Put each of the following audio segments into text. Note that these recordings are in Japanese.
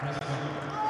President.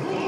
Ooh.